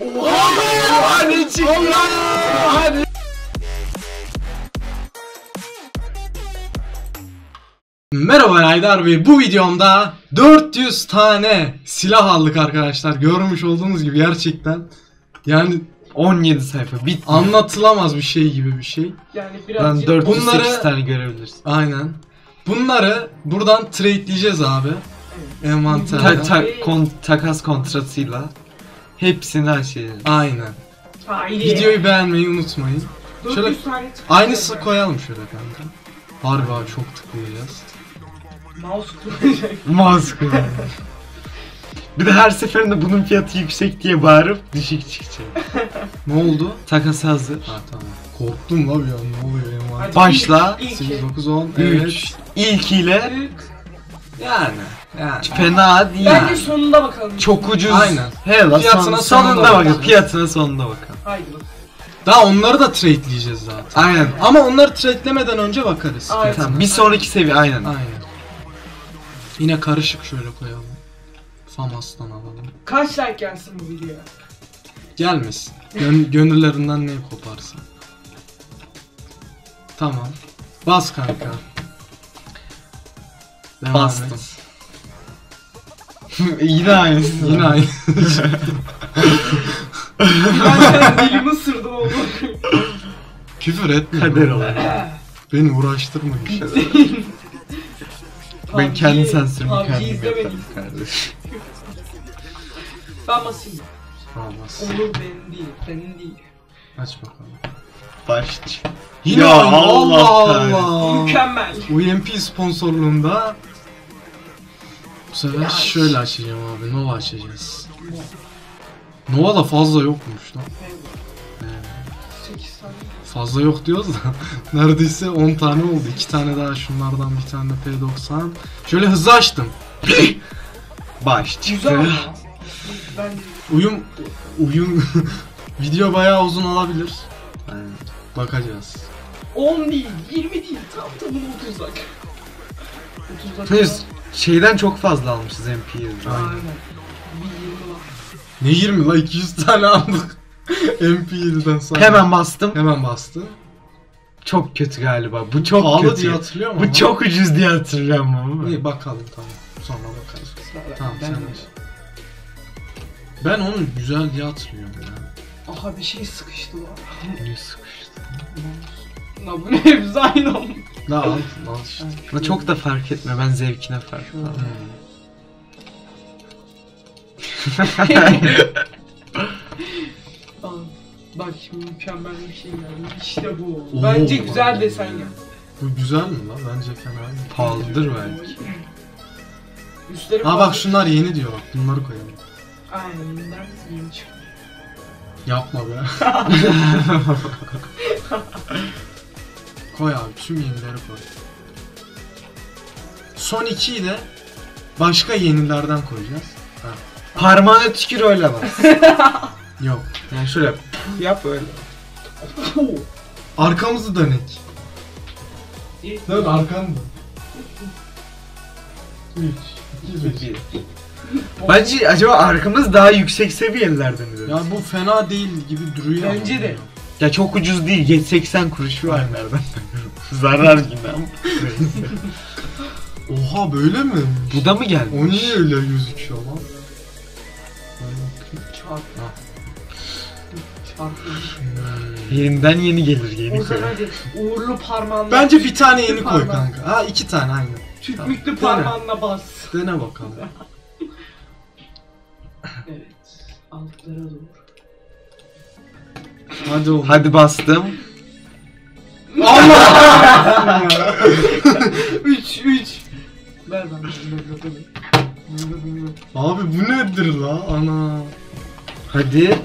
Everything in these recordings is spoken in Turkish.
Çık Hadi. Merhaba Aydar Bey. Bu videomda 400 tane silah aldık arkadaşlar. Görmüş olduğunuz gibi gerçekten. Yani 17 sayfa bit. anlatılamaz bir şey gibi bir şey. Yani birazcık 408 Bunları- tane görebilirsin. Aynen. Bunları buradan tradeleyeceğiz abi. Ta- Envanterden. ta- kon- takas kontratıyla hepsini aşacağız. Aynen. Haydi. Videoyu beğenmeyi unutmayın. 400 şöyle çıktı. Aynısı koyalım şöyle kanka. Harbi abi çok tıklayacağız. Mouse kullanacak. Mouse kullanıyor. Bir de her seferinde bunun fiyatı yüksek diye bağırıp düşük çıkacak. Ne oldu? Takas hazır. Ha tamam. Korktum la bir an ne oluyor. Hadi Başla. ilk- ilk- 8, 9, 10. 3. Evet. İlkiyle ilk- Yani. Yani. fena değil. Bence sonunda bakalım. Çok ucuz. Aynen. He la Fiyatına son- sonunda sonunda bakalım. bakın. Fiyatına sonunda bakın. Haydi bakalım. Daha onları da tradeleyeceğiz zaten. Aynen. Ama onları tradelemeden önce bakarız. Aynen. Tamam. Bir sonraki seviye aynen. Aynen. Yine karışık şöyle koyalım. Famas'tan alalım. Kaç like gelsin bu videoya? Gelmesin. Gön- gönüllerinden ne koparsa. Tamam. Bas kanka. Devam Bastım. et. Yine aynısı. Yine aynı. Ben dilimi ısırdım oğlum. Küfür etme. Kader olarak. Beni uğraştırma bir şey. Ben kendi sensörümü PUBG kendim izlemedim. yaparım kardeş. Ben basayım. Bas. Olur benim değil. Senin değil. Aç bakalım. Baş. Yine Ya aynı. Allah Allah Allah. Mükemmel. UMP sponsorluğunda bu sefer şöyle açacağım abi. Nova açacağız. Nova da fazla yokmuş lan. 8 tane. Fazla yok diyoruz da neredeyse 10 tane oldu. 2 tane daha şunlardan bir tane de P90. Şöyle hızlı açtım. Baş. Ben Uyum uyum video bayağı uzun olabilir. Aynen. Bakacağız. 10 değil, 20 değil. Tam tamına 30 like. 30 like. Şeyden çok fazla almışız MP'yi. Aynen. Aynen. Bir 20 var. Ne 20 la 200 tane aldık. MP7'den sonra. Hemen bastım. Hemen bastı. Çok kötü galiba. Bu çok Pahalı kötü. diye hatırlıyorum ama. Bu çok ucuz diye hatırlıyorum ama. İyi bakalım tamam. Sonra bakarız. Tamam ben sen de. Ben onu güzel diye hatırlıyorum ya. Aha bir şey sıkıştı lan. Ne sıkıştı. Lan bu ne hepsi aynı oldu. La al, al işte. Ama çok da fark etme ben zevkine fark etmem. Aa, Bak şimdi mükemmel bir şey geldi. İşte bu. Oo, Bence güzel vay desen ya. Bu güzel mi lan? Bence fena değil. Pahalıdır belki. Üstleri Ha bak şunlar yeni diyor bak. Bunları koyalım. Aynen bunlar yeni çıktı. Yapma be. koy abi tüm yenileri koy. Son ikiyi de başka yenilerden koyacağız. Ha. Parmağına tükür öyle bas. Yok. Yani şöyle yap. öyle. Arkamızı dönek. İyi. Dön arkanı dön. 3, 2, 1. Bence acaba arkamız daha yüksek seviyelerden mi? Ya bu fena değil gibi duruyor. Bence de. Ya çok ucuz değil. 80 kuruş var nereden? Zarar yine ama. Neyse. Oha böyle mi? Bu da mı geldi? O niye öyle gözüküyor lan? Çarp. Çarpı. Yeninden yeni gelir yeni O zaman koy. hadi uğurlu parmağınla. Bence bir tane yeni koy Parmağın. kanka. Ha iki tane aynı. Tükmüklü Dene. parmağınla bas. Dene bakalım. Evet. Altlara doğru. Hadi oğlum. Hadi bastım. Allah! 3 3. Ver ben. Abi bu nedir la? Ana. Hadi.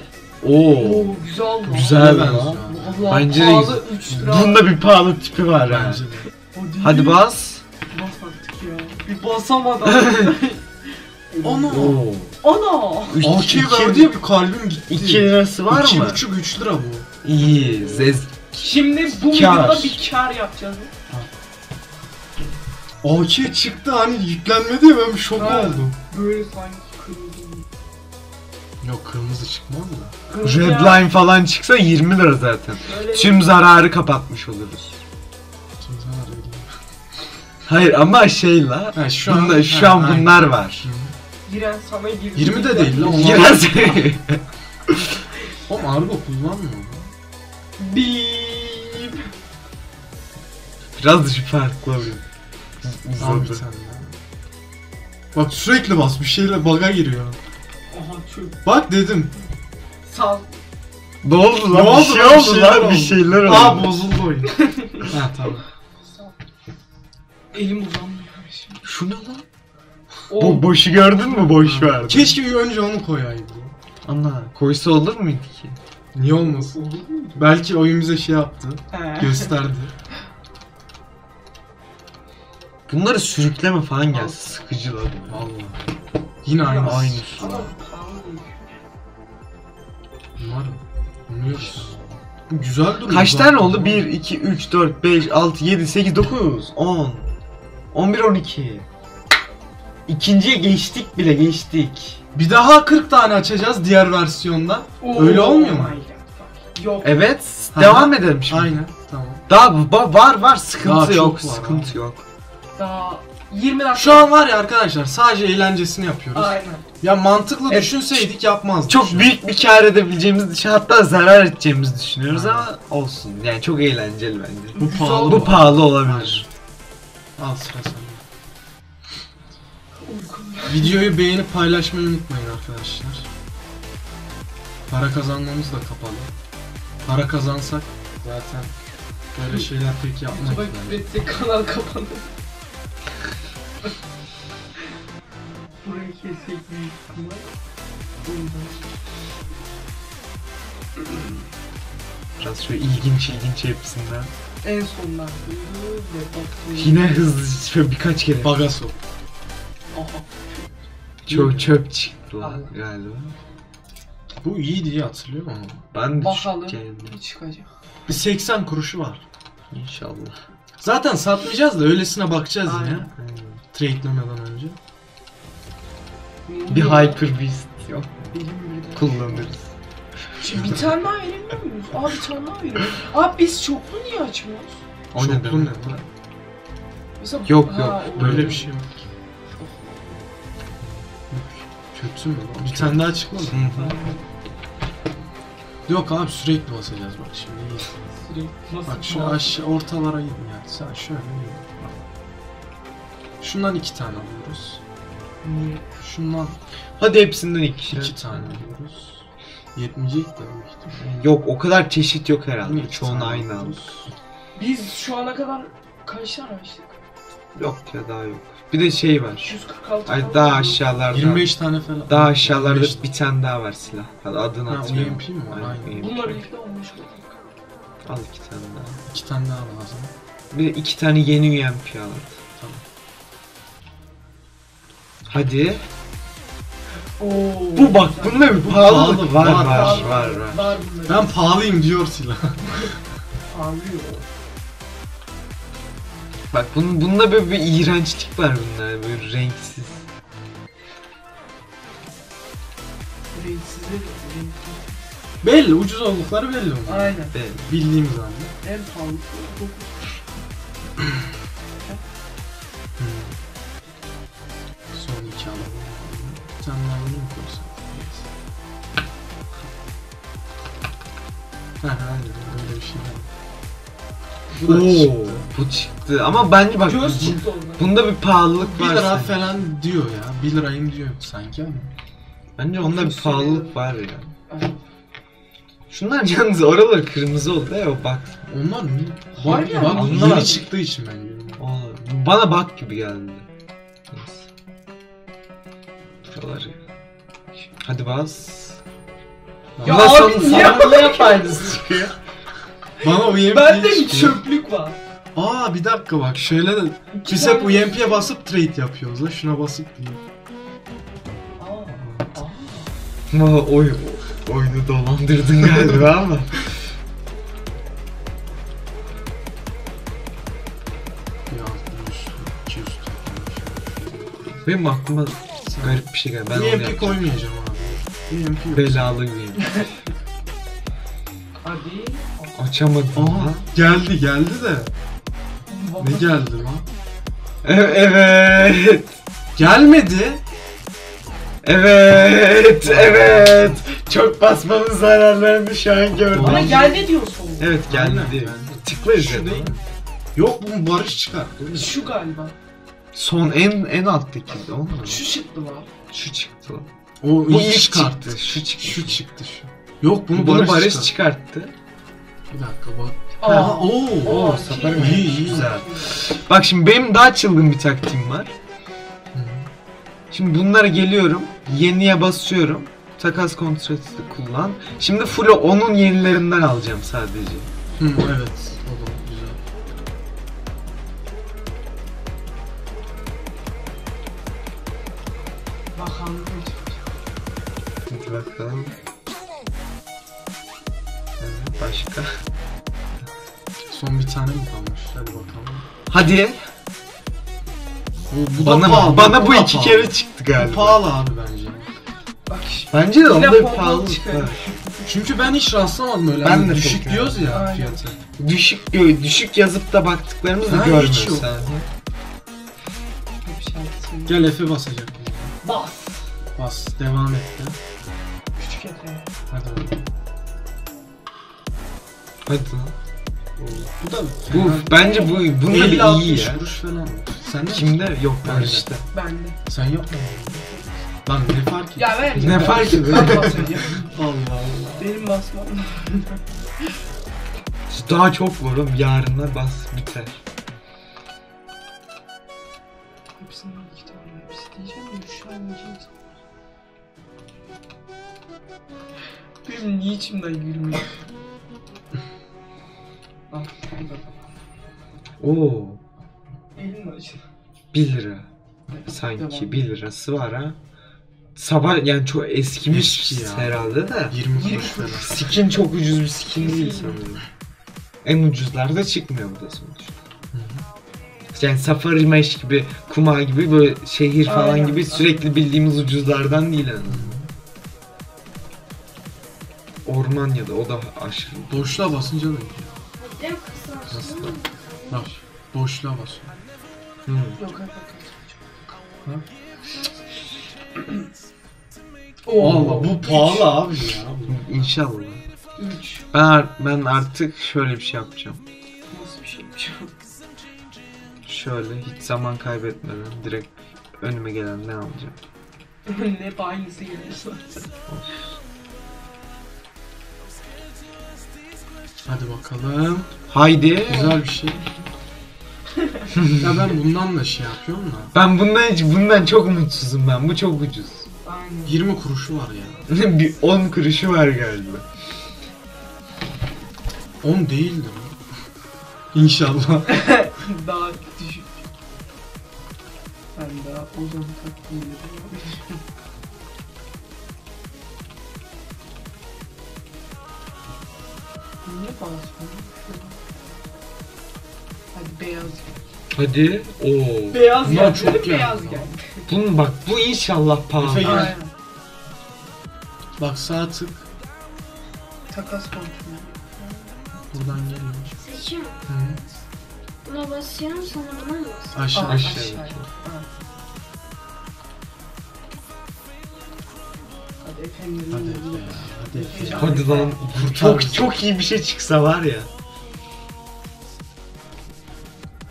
Oo. Oo güzel lan. Güzel lan. Vallahi Bence de pahalı 3 lira. Bunda bir pahalı tipi var ha. Bence de. Hadi bas. Bas artık ya. Bir basamadım. Ana. Oo. Ana. Üç- AK iki- verdi ya bir kalbim gitti. 2 lirası var İki mı? buçuk üç lira bu. İyi. Zez. Şimdi bu Kar. videoda bir kar yapacağız. AK çıktı hani yüklenmedi ya ben bir şok Ha. oldum. Böyle sanki kırıldı. Yok kırmızı çıkmaz mı? Kırmızı ya, Redline falan çıksa 20 lira zaten. öyle- Tüm zararı kapatmış oluruz. Sana öyle. Hayır ama şey la. Ha, şu an- bunda, şu ha, an aynen. bunlar var. Giren sana girdi. 20 de değil lan. Onlar... Biraz Oğlum argo kullanmıyor? Bip. Biraz dışı farklı oluyor. Bir Uzadı. ya. Bak sürekli bas bir şeyle baga giriyor. Aha çöp. Bak dedim. Sal. Ne oldu lan? Ne bir oldu şey lan? Bir oldu şeyler lan. Bir oldu. şeyler oldu. Aa bozuldu oyun. ha tamam. Sal. Elim uzanmıyor şimdi. Şu ne lan? Bu boşu gördün mü? Boş verdi. Keşke bir önce onu koyaydı. Ana. Koysa olur muydu ki? Niye olmasın? Belki oyun bize şey yaptı. Gösterdi. Bunları sürükleme falan gelse sıkıcı lan. Vallahi. Yine aynı. Aynı. Umarım. Umuyoruz. Bu güzel duruyor. Kaç zaten. tane oldu? 1, 2, 3, 4, 5, 6, 7, 8, 9, 10, 11, 12. İkinciye geçtik bile geçtik. Bir daha 40 tane açacağız diğer versiyonda. Oo, Öyle olmuyor mu? my God. Yok. Evet, Hı devam edelim şimdi. Aynen. Tamam. Daha ba- var var sıkıntı Daha çok yok, var sıkıntı yok. Daha 20 dakika. Şu an var ya arkadaşlar sadece eğlencesini yapıyoruz. Aynen. Ya mantıklı Evet. düşünseydik yapmazdık. Çok şu an. büyük bir kar edebileceğimizi düşün, hatta zarar edeceğimizi düşünüyoruz Aynen. ama olsun. Yani çok eğlenceli bence. Bu pahalı. Bu pahalı olabilir. Al sıra sende. Videoyu beğenip paylaşmayı unutmayın arkadaşlar. Para kazanmamız da kapalı. Para kazansak zaten böyle şeyler pek yapmayız. YouTube'a yani. küfretsek kanal kapanır. Burayı kessek büyük ihtimal. Biraz şöyle ilginç ilginç hepsinden. En sonlar duydu ve baktım. Yine hızlı şöyle birkaç kere. Baga sok. Aha. Çok çöp çıktı lan galiba. Bu iyi diye hatırlıyorum ama. Ben de Bakalım ne çıkacak. Bir 80 kuruşu var. inşallah. Zaten satmayacağız da öylesine bakacağız yine. Aynen. Trade'lemeden önce. Bir Hyper Beast yok. Benim birden. Kullanırız. Şimdi bir tane daha veremiyor muyuz? Aa bir tane daha veriyor. Abi biz çoklu niye açmıyoruz? O ne Çoklu demek? ne lan? Mesela, Yok, Ha, yok, o- Böyle bir şey yok. Kötü mü? Bir tane daha çıkmadı. Hı. Yok abi sürekli basacağız bak şimdi iyi. Sürekli nasıl Bak şu aşağı ortalara gidin yani. Sen şöyle gidin. Şundan iki tane alıyoruz. Niye? Şundan Hadi hepsinden iki. iki tane alıyoruz. Yetmeyecek de büyük ihtimalle. Yok o kadar çeşit yok herhalde. İki Çoğunu tane aynı alıyoruz. Biz şu ana kadar kaç tane açtık? Yok ya daha yok. Bir de şey var. 246 Ay daha aşağılarda. 25 tane falan. Daha aşağılarda 25 bir tane daha var silah. Hadi adını Ha, hatırlıyorum. UMP mi var? Aynen. UMP. Bunlar birlikte? Al iki tane daha. İki tane daha lazım. Bir de iki tane yeni UMP al. Tamam. Hadi. Oo. Bu bak bunda bir pahalılık pahalı, var var var, var var, var. Ben pahalıyım diyor silah. Ağlıyor. Bak bunun bunda böyle bir iğrençlik var bunda böyle renksiz. Renksiz de renksiz. belli ucuz oldukları belli onlar. Aynen. Be. Bildiğimiz halde. En pahalı. Dokuz. Son iki alalım. Bir tane daha alayım mı koysak? Ha ha Bu da Oo, çıktı. bu çıktı ama bence bak Göz bu- çıktı ondan. bunda bir pahalılık 1 var. lira sanki. falan diyor ya. 1 lirayım diyor sanki ama. Bence onda bir pahalılık var ya. Şunlar yalnız oraları kırmızı oldu ya o bak. Onlar mı? Var Bak, ya, bak onlar- yeni çıktığı için ben diyorum. Bana bak gibi geldi. Neyse. Buraları. Hadi bas. Ya Bundan abi sonra niye sana- böyle yapaydınız? Bana UMP Bende bir çıkıyor. çöplük var. Aa bir dakika bak şöyle de İki biz tane- hep UMP'ye basıp trade yapıyoruz la şuna basıp değil. Aa, aa. Ama oy, oyunu dolandırdın galiba ama. Bir altı, yüz, iki yüz tane. Benim aklıma garip bir şey geldi. Ben onu UMP yapacağım. koymayacağım abi. UMP yok. Belalı bir. Hadi. Açamadım. Aha geldi geldi de. Ne geldi lan? Evet. Gelmedi. Evet. Evet. Çok basmanın zararlarını şu an gördüm. Bana geldi diyorsun. Evet geldi. Aynen. Tıkla Şu üzerine. değil mi? Yok bu barış çıkar. değil mi? Şu galiba. Son en en alttaki de o mu? Şu çıktı lan. Şu çıktı. lan. O Bu ilk çıkarttı. çıktı. Şu çıktı. Şu çıktı şu. Yok bunu, Bunu barış, Barış çıkar. çıkarttı. Bir dakika bak. Aa. Oo. Oo, Aa, saparım şey- iyi, iyi. güzel. Bak şimdi benim daha çılgın bir taktiğim var. Şimdi bunlara geliyorum. Yeniye basıyorum. Takas kontratı kullan. Şimdi full onun yenilerinden alacağım sadece. Hı, evet. O da güzel. Bakalım. Hadi bakalım. Başka. Son bir tane mi kalmış? Hadi bakalım. Hadi. Bu, bu bana da pahalı. bana bu da iki pahalı. kere çıktı Bu galiba. pahalı abi bence. Bak şimdi. Bence de onda pahalı. çıkıyor. Çünkü ben hiç rastlamadım öyle. Ben Hani de düşük çok diyoruz ya Aynen. fiyatı. Düşük düşük yazıp da baktıklarımız da Ha, hiç görmüyoruz. yok. Gel F'e basacak. Bas. Bas. Devam et de. Küçük Efe. Hadi bakalım. Hadi lan. Bu da Bu fena. bence bu bunun da 50 bir iyi 60 ya. kuruş falan. Sen de Kimde? Yok Bende. Barış'ta. Ben de. Sen yapma. Lan ne fark? Ya ver. Ne fark ediyor? Ben basacağım. Allah Allah. Benim basmam. Daha çok var oğlum. Bas biter. Hepsinden iki tane hepsi diyeceğim de şu an yiyeceğim. Benim niye içimden gülmüyor? Oo. Elim acı. 1 lira. Sanki Devam. 1 lirası var ha. Sabah yani çok eskimiş Eski ya. herhalde de. 20 Yirmi kuruş falan. Skin çok ucuz bir skin değil sanırım. En ucuzlarda çıkmıyor bu da sonuçta. Yani Safari Mesh gibi, Kuma gibi böyle şehir falan Aynen, gibi sürekli bildiğimiz ucuzlardan değil yani. Orman ya da o da aşırı. Boşluğa basınca da gidiyor. Olsun. Bak. Boşluğa bas. Hı. Yok. Allah bu pahalı abi ya. bu. İnşallah. 3. Ben, ar- ben artık şöyle bir şey yapacağım. Nasıl bir şeymiş o? Şöyle hiç zaman kaybetmeden direkt önüme gelenden alacağım. Hep aynısı geliyor zaten. Hadi bakalım. Haydi. Güzel bir şey. ya ben bundan da şey yapıyorum da. Ben bundan hiç bundan çok mutsuzum ben. Bu çok ucuz. Aynen. 20 kuruşu var ya. bir 10 kuruşu var galiba. 10 değildir mi? İnşallah. daha düşük. Ben daha o zaman takdim Niye basmıyor? Hadi beyaz. Hadi. Oo. Beyaz Bunlar geldi. çok geldi beyaz geldi. Bunun bak bu inşallah pahalı. Efe. Aynen. Bak sağ tık. Takas kontrolü. Buradan geliyor. Seçiyorum. Hı. Buna basıyorum sonra buna mı basıyorum? Aşağı. Aa, aşağı. aşağı. Ha. Hadi. Hadi lan. Çok çok iyi bir şey çıksa var ya.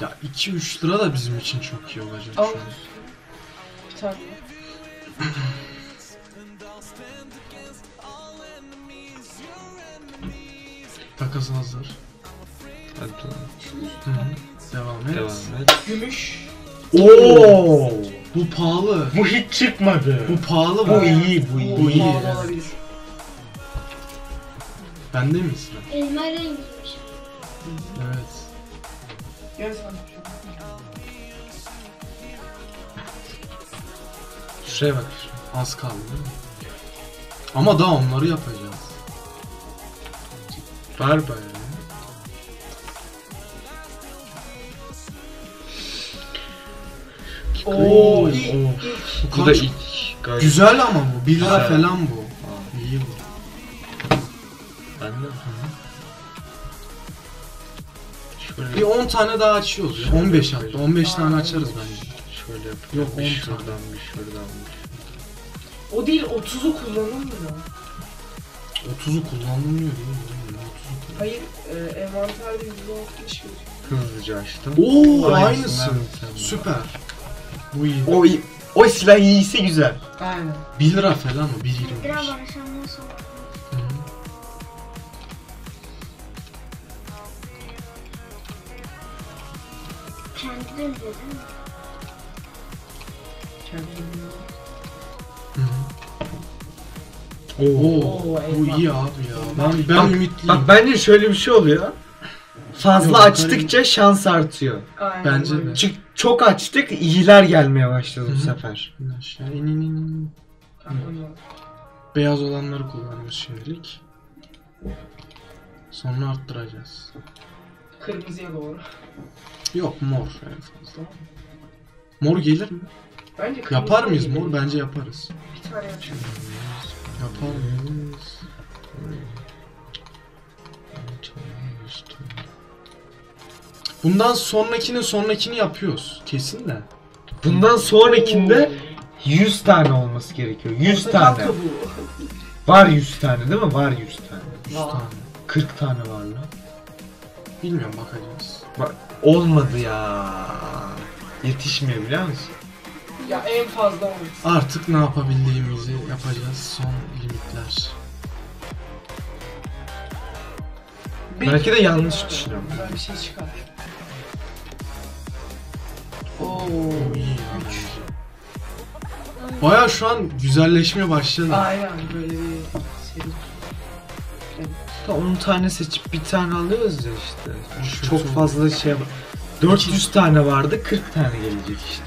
Ya 2-3 lira da bizim için çok iyi olacak şu an. Bir tane. Takas hazır. Hadi. Hı hı. Devam et. Devam et. Gümüş. Oo. Bu pahalı. Bu hiç çıkmadı. Bu pahalı Bu mı? iyi, bu iyi. Bu iyi, pahalı olabilir. Bende mi sıra? Elma rengiymiş. Evet. Gel sen. Şuraya bak. Az kaldı değil mi? Ama daha onları yapacağız. Var bayağı. Oo, ilk, ilk. Bu Bu da kaç? ilk. Gayet. Güzel ama bu. 1 lira Güzel. falan bu. Ben de. Şöyle Bir 10 tane daha açıyoruz ya. 15 hatta. 15 tane açarız bence. şöyle. Yok, bir on şuradan bir şuradan bir. O değil 30'u kullanılmıyor. 30'u kullanılmıyor değil mi? 30'u kullan- Hayır e, envanterde %60 gözüküyor. Hızlıca açtım. Oo aynısı. Süper. Bu iyi. O o silah iyiyse güzel. Aynen. 1 lira falan o. 1.25. Biraz barışandan sonra. Hı. Kendi bize değil mi? Kendini Hı hı. Oo. Oo, Oo, bu eyvah. iyi abi ya. Ben, ben Bak- ümitliyim. Bak bence şöyle bir şey oluyor. Fazla Yok, açtıkça şans artıyor. Aynen Bence de. Çünkü çok açtık iyiler gelmeye başladı bu hı. sefer. İn aşağı, in in in, in. Tamam. Beyaz olanları kullanıyoruz şimdilik. Sonra arttıracağız. Kırmızıya doğru. Yok mor en fazla. Mor gelir mi? Bence kırmızı Yapar mıyız değil. mor? Bence yaparız. Bir tane yapacağım. Yapar mıyız? Bundan sonrakini sonrakini yapıyoruz. Kesin de. Bundan sonrakinde 100 tane olması gerekiyor. 100 Portakal tane. Var 100 tane değil mi? Var 100 tane. 100 Aa. tane. 40 tane var lan. Bilmiyorum bakacağız. Bak olmadı ya. Yetişmiyor biliyor musun? Ya en fazla 10. Artık ne yapabildiğimizi yapacağız. Son limitler. Belki de yanlış düşünüyorum. Güzel bir şey çıkar. Oo. Baya şu an güzelleşmeye başladı. Aynen böyle bir seri. Ta 10 tane seçip bir tane alıyoruz ya işte. Şu Çok son- fazla şey var. 400 tane vardı 40 tane gelecek işte.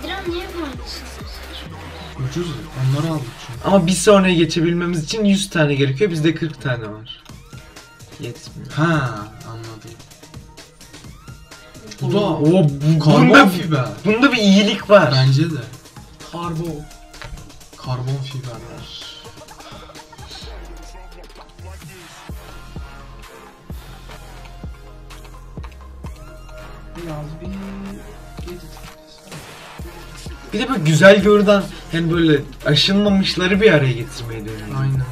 Ediran niye mühendisini seçiyor? Ucuz. Onları aldık çünkü. Ama bir sonraya geçebilmemiz için 100 tane gerekiyor. Bizde 40 tane var. Yetmiyor. Ha. Bu da O bu, karbon bunda, fiber. bunda bir iyilik var. Bence de. Karbon. Karbon fiberler. Biraz bir... Bir de böyle güzel görünen hani böyle aşınmamışları bir araya getirmeye dönüyor. Aynen.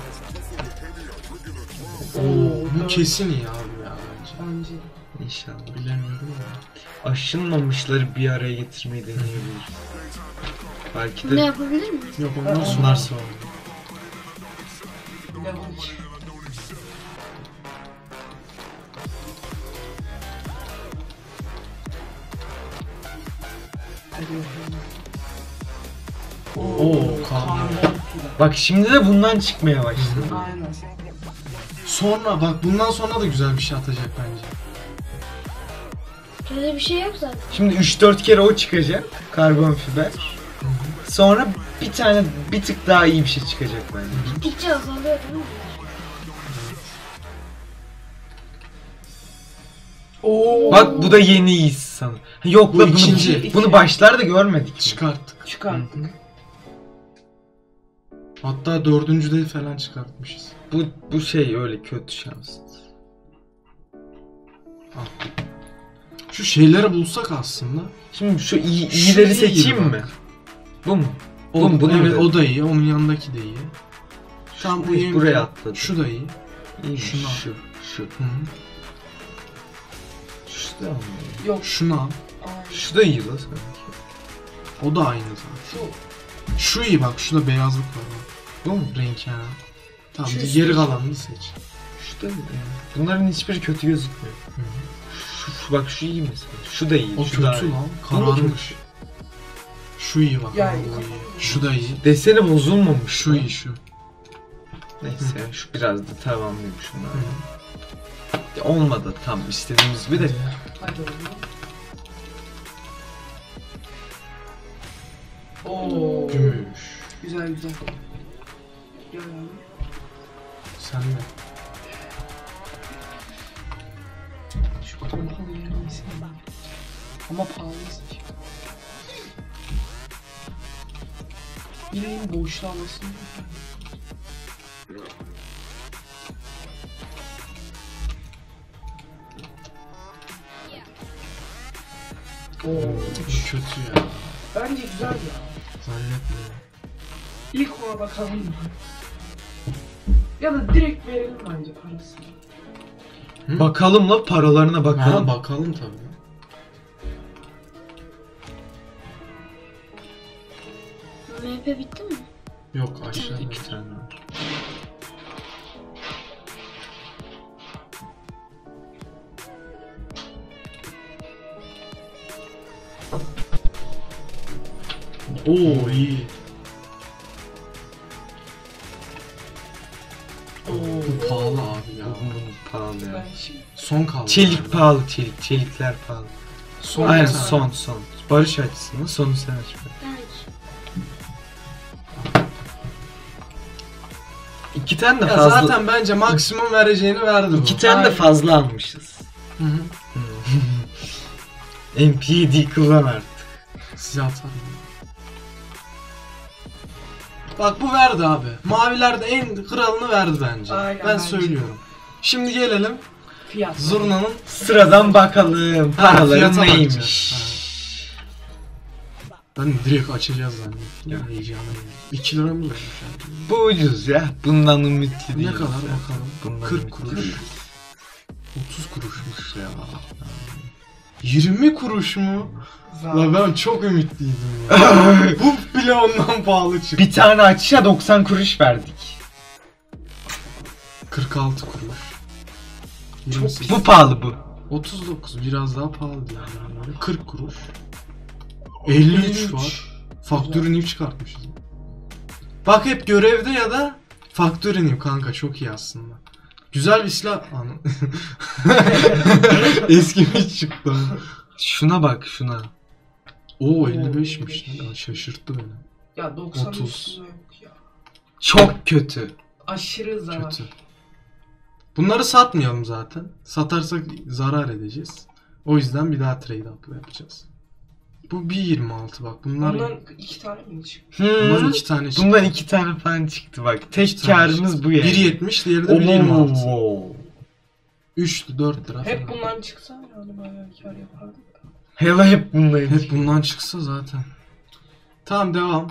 Oo, bu kesin iyi abi. İnşallah. Bilemiyorum ama. Aşınmamışları bir araya getirmeyi deneyebiliriz. Belki de yapabilir mi? Yok onlar Ha, sonra. onlar sonra. Level 2. Hadi bakalım. Oo, fiber. Bak şimdi de bundan çıkmaya başladı. Aynen. Sonra bak bundan sonra da güzel bir şey atacak bence. Öyle bir şey yok zaten. Şimdi 3-4 kere o çıkacak. Karbon fiber. Sonra bir tane bir tık daha iyi bir şey çıkacak bence. Gittikçe azalıyor değil mi? Oo. Bak bu da yeni iyisi sanırım. Yok Bu la bunu, ikinci. bunu başlarda görmedik. mi? Çıkarttık. Çıkarttık. Hatta dördüncüde falan çıkartmışız. Bu bu şey öyle kötü şans. Şu şeyleri bulsak aslında. Şimdi şu iyi, Şu iyileri iyi seçeyim gibi mi? bak. Bu mu? Oğlum bunu evet mu o da iyi. Onun yanındaki de iyi. Tam bu iyi. buraya atladı. Şu da iyi. İyi Şunu al. şu. Şu. Hı -hı. Şu da mı? Yok. Şunu al. Aynen. Şu da iyi la sanki. O da aynı zaten. Şu. Şu iyi bak. Şurada beyazlık var. bak. Bu mu? Renk yani. Tamam Şu geri üstteki. kalanını seç. Şu da iyi. Bunların hiçbiri kötü gözükmüyor. Hı -hı. Şu, şu bak şu iyi mesela. Şu da iyi. O şu kötü daha iyi. lan. Kararmış. Şu iyi bak. Bu iyi. Şu da iyi. Deseni bozulmamış. Şu lan. iyi şu. Neyse ya, şu biraz da tamamlayayım şunları. Hı. Ya Olmadı tam istediğimiz gibi de. Hadi oğlum. Oo. Gümüş. Güzel güzel. Gel abi. Sen de. Allah'ım yemesin. Ama pahalı Bireyin boşlanmasını Oo, kötü ya. Bence güzel ya. Zannetmiyorum. İlk ona bakalım mı? Ya da direkt verelim bence parasını. Hı? Bakalım la paralarına bakalım. Ha, bakalım tabii. MP bitti mi? Yok aşağıda. İki tane var. Oo iyi. Çelik pahalı çelik. Çelikler pahalı. Son Aynen tane. son son. Barış açısından sonu sen aç. İki tane de Ya fazla. zaten bence maksimum vereceğini verdi bu. iki tane de Aynen. fazla almışız. Hı hı. MP7 kullan artık. Size atarım. Bak bu verdi abi. Mavilerde en kralını verdi bence. Aynen, ben bence. söylüyorum. Şimdi gelelim fiyat. Zurna'nın Sıradan bakalım paraları fiyata neymiş. bakacağız. ben direkt açacağız zannettim. Ya heyecanım. 2 lira mı vermiş? Bu ucuz ya. Bundan ümitli Ne kadar ben. bakalım. Bundan 40 ümitli kuruş. değilim. 30 kuruşmuş ya. 20 kuruş mu? Zaten. La ben çok ümitliydim ya. Bu bile ondan pahalı çıktı. Bir tane açışa 90 kuruş verdik. 46 kuruş. 28. Bu pahalı bu. 39 biraz daha pahalı diye yani. 40 kuruş. 53, 53. var. Faktörü new çıkartmışız. Bak hep görevde ya da faktörü new kanka çok iyi aslında. Güzel bir silah. Eskimiş çıktı. ama. Şuna bak şuna. Oo 55'miş. lan. Şaşırttı beni. Ya 90 30. üstünde yok ya. Çok kötü. Aşırı zarar. Kötü. Bunları satmayalım zaten. Satarsak zarar edeceğiz. O yüzden bir daha trade up yapacağız. Bu 1.26 bak. Bunlar Bundan iki tane mi çıktı? bundan Hı. iki tane çıktı. Bundan iki tane falan çıktı bak. Tek karımız bu yani. 1.70 diğeri de 1.26. Oo. 3 4 lira Hep falan. bundan çıksa yani bayağı kar yapardık. Hele hep bundan. Hep bundan çıksa zaten. Tamam devam.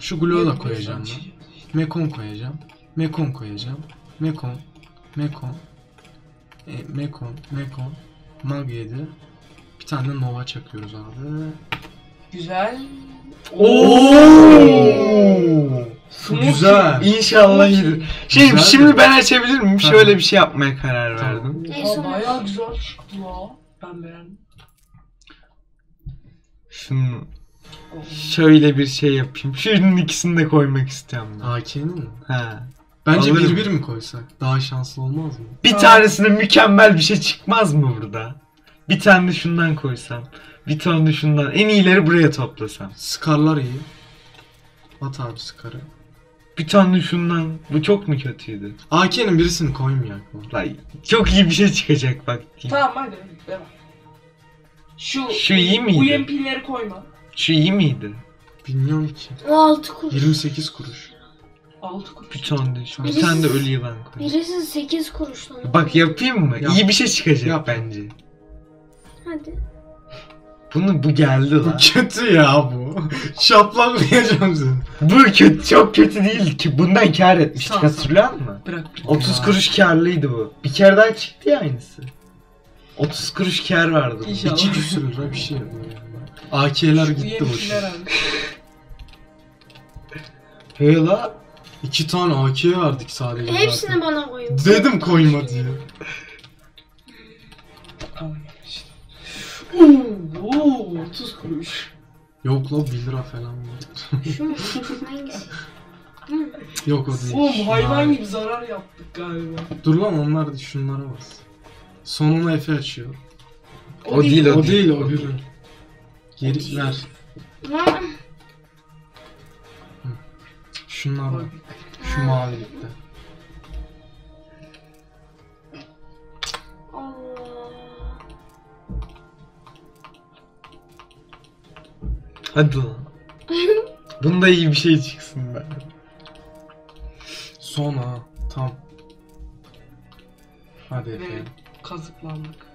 Şu Glow da koyacağım ben. Mekon koyacağım. Mekon koyacağım. Mekon. Mekon. E, Mekon. Mekon. Mag 7. Bir tane de Nova çakıyoruz abi. Güzel. Oo. Smooth Güzel. İnşallah iyidir. Şey Güzel şimdi de. ben açabilir miyim? Tamam. Şöyle bir şey yapmaya karar Tamam. verdim. Son- bayağı güzel çıktı la. Ben beğendim. Şunu şöyle bir şey yapayım. Şunun ikisini de koymak istiyorum. AK'nin mi? Ha. Bence Alırım. 1-1 mi koysak? Daha şanslı olmaz mı? Bir tanesine mükemmel bir şey çıkmaz mı burada? Bir tane de şundan koysam. Bir tane de şundan. En iyileri buraya toplasam. Scar'lar iyi. At abi Scar'ı. Bir tane de şundan. Bu çok mu kötüydü? AK'nin birisini koymayak mı? Lan çok iyi bir şey çıkacak bak. Tamam hadi devam. Şu, Şu iyi miydi? UMP'leri koyma. Şu iyi miydi? Bilmiyorum ki. O 6 kuruş. 28 kuruş. 6 kuruş. Bir tane de şu. Bir Birisi- tane de ölü yılan koy. Birisi 8 kuruş lan. Bak yapayım mı? Yap. İyi bir şey çıkacak Yap. bence. Hadi. Bunu bu geldi Bu lan. kötü ya bu. Şaplaklayacağım seni. bu kötü çok kötü değil ki. Bundan kar etmiştik Tamam, hatırlıyor musun? Bırak. 30 Ya. kuruş karlıydı bu. Bir kere daha çıktı ya aynısı. 30 kuruş kar vardı. bu. İnşallah. İki küsür lira bir şey. AK'ler gitti boşuna. abi. He la. İki tane AK verdik sadece Hepsini zaten. bana koyun. Dedim koyma diye. Oo, oo, 30 kuruş. Yok la 1 lira falan var. Şu mu? Hangisi? Hı. Yok o değil. Oğlum hayvan gibi zarar yaptık galiba. Dur lan onlar da şunlara bas. Sonuna Efe açıyor. O değil, O değil o biri. Geri ver. Şunlar bak. Şu mavilikte. Allah. Hadi lan. Bunda iyi bir şey çıksın be. Son ha. Tam. Hadi Efe. Ve kazıklandık.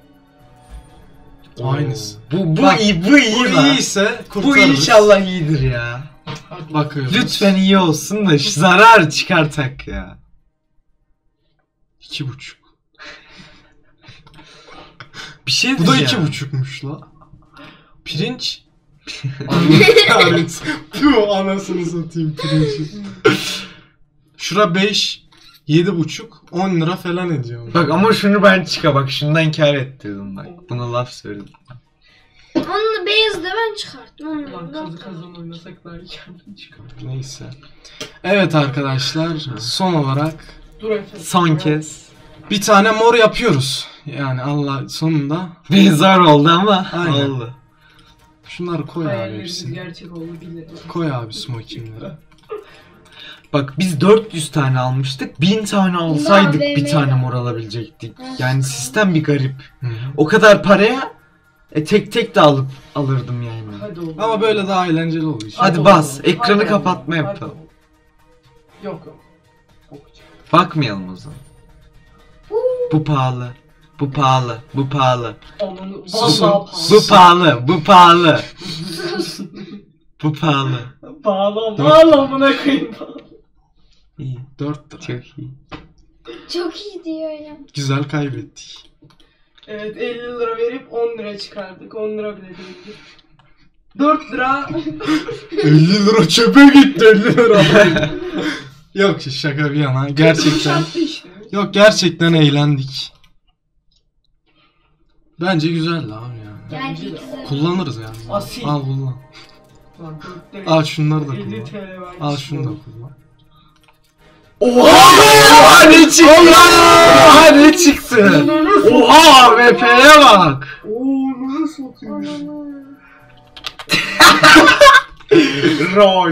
Aynısı. Bu bu Bak, iyi bu iyi Bu iyiyse Bu inşallah iyidir ya. Bakıyoruz. Lütfen iyi olsun da şu zarar çıkartak ya. İki buçuk. Bir şey Bu da iki buçukmuş la. Pirinç. Kahretsin. Tüh anasını satayım pirinci. Şura 5. Yedi buçuk. 10 lira falan ediyor. Bak ama şunu ben çıka bak şundan kar ettirdim bak. Buna laf söyledim. Beyazı da ben çıkarttım. Onu Lan da kazı kazan oynasak daha iyi kendin çıkar. Neyse. Evet arkadaşlar son olarak Dur efendim. Son kez. bir tane mor yapıyoruz. Yani Allah sonunda. Bir zor oldu ama Aynen. oldu. Şunları koy abi Hayallerimiz hepsini. gerçek oldu bilir. Koy abi smokingleri. Bak biz 400 tane almıştık. 1000 tane alsaydık bir tane mor alabilecektik. Yani sistem bir garip. Hı hı. O kadar paraya e, tek tek de alıp alırdım yani. Hadi oğlum. Ama böyle daha eğlenceli oluyor. işte. Hadi oğlum. bas, ekranı Hadi kapatma oğlum, yapalım. hadi oğlum. Yok yok. Okuyacağım. Bakmayalım o zaman. Bu pahalı. Bu pahalı. Bu pahalı. Onun Sus. vallahi Bu pahalı. Bu pahalı. Bu pahalı. Bağla bağla amına koyayım. İyi. 4 lira. Çok iyi. Çok iyi diyor ya. Güzel kaybettik. Evet 50 lira verip 10 lira çıkardık. 10 lira bile değil. 4 lira 50 lira çöpe gitti 50 lira. Yok şaka bir yana. Gerçekten. İşte. Yok gerçekten eğlendik. Bence güzeldi abi ya. Bence de. Kullanırız yani. Asil. Al kullan. Lan 4 lira. Al şunları da 50 kullan. TL. Al şunu da kullan. Oha! Oha ne çıktı? Oha ne çıktı? Oha VP'ye bak. Oo nasıl satıyor? Ananı. Rol.